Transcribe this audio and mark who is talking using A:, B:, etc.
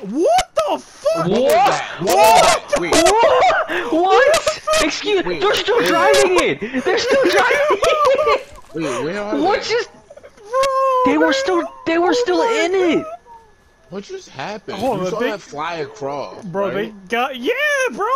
A: What the fuck?
B: What What? What? Wait,
C: What? What? Excuse
B: me,
C: They're still
B: wait.
C: driving it! They're still driving it!
B: wait, where are
C: What
B: they?
C: just
A: Bro,
C: they were still they were oh
A: still
C: in it!
B: What just happened?
A: Oh,
B: you saw
A: they-
B: that fly across,
A: Bro,
B: right?
A: they got yeah, bro.